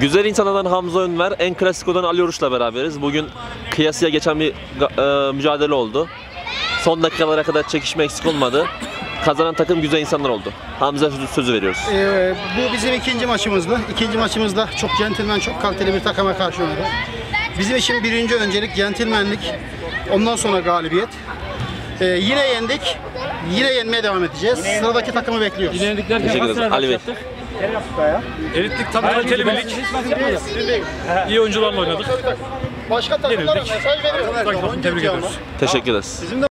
Güzel insanlardan Hamza Önver, en klasik olan Ali Oruç'la beraberiz. Bugün kıyasıya geçen bir e, mücadele oldu. Son dakikalara kadar çekişme eksik olmadı. Kazanan takım güzel insanlar oldu. Hamza sözü, sözü veriyoruz. Ee, bu bizim ikinci maçımızdı. İkinci maçımızda çok centilmen, çok kaliteli bir takıma karşı oynadık. Bizim için birinci öncelik centilmenlik, ondan sonra galibiyet. Ee, yine yendik, yine yenmeye devam edeceğiz. Sıradaki takımı bekliyoruz. Yenildik derken Teşekkür ederiz. Ali Bey. Elitlik tam kaliteli bir lig. İyi oyuncularla oynadık. Başka takımlara mesaj veriyorum. Tebrik ediyoruz. Teşekkür ederiz.